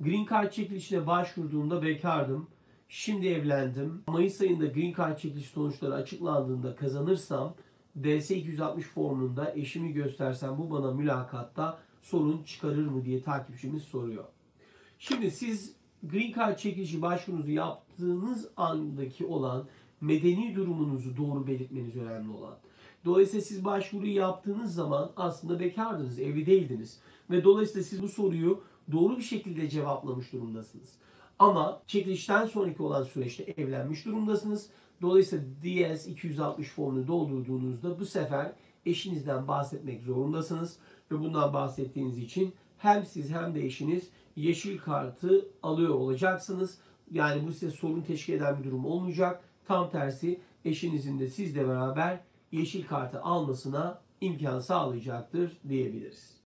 Green Card çekilişine başvurduğumda bekardım. Şimdi evlendim. Mayıs ayında Green Card çekiliş sonuçları açıklandığında kazanırsam DS-260 formunda eşimi göstersem bu bana mülakatta sorun çıkarır mı diye takipçimiz soruyor. Şimdi siz Green Card çekilişi başvurunuzu yaptığınız andaki olan medeni durumunuzu doğru belirtmeniz önemli olan. Dolayısıyla siz başvuruyu yaptığınız zaman aslında bekardınız, evli değildiniz. Ve dolayısıyla siz bu soruyu doğru bir şekilde cevaplamış durumdasınız. Ama çekilişten sonraki olan süreçte evlenmiş durumdasınız. Dolayısıyla DS 260 formunu doldurduğunuzda bu sefer eşinizden bahsetmek zorundasınız. Ve bundan bahsettiğiniz için hem siz hem de eşiniz yeşil kartı alıyor olacaksınız. Yani bu size sorun teşkil eden bir durum olmayacak. Tam tersi eşinizin de sizle beraber yeşil kartı almasına imkan sağlayacaktır diyebiliriz.